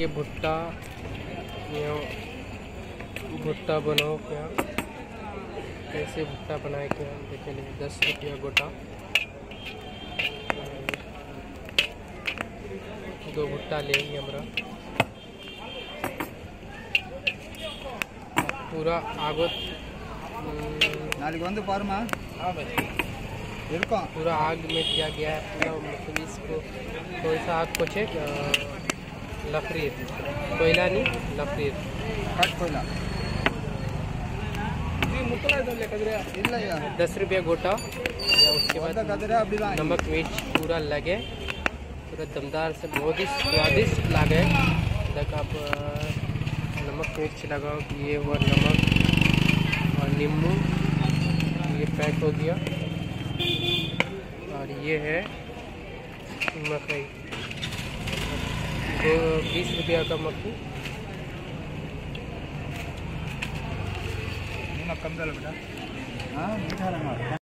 ये भुट्टा ये भुट्टा बनाओ क्या? कैसे भुट्टा बनाए क्या? देखे नहीं दस रुपया गोटा। दो भुट्टा लेंगे हमारा। पूरा आगत हम्म, हाँ पूरा आग में किया गया है पूरा मछली इसको तो थोड़ा सा आग को चेक लफरीर कोयला नहीं लफरीर ಕಟ್ ಕೊಯ್ಲ यार दस रुपये गोटा। या उसके बाद नमक मिर्च पूरा लगे। पूरा दमदार से बहुत ही स्वादिष्ट लगे। तक आप नमक मिर्च लगाओ ये हुआ नमक और नींबू। ये पैक हो गया। और ये है मकई। तो बीस रुपया का मक्खी कम डालो बेटा हाँ मीठा रंगा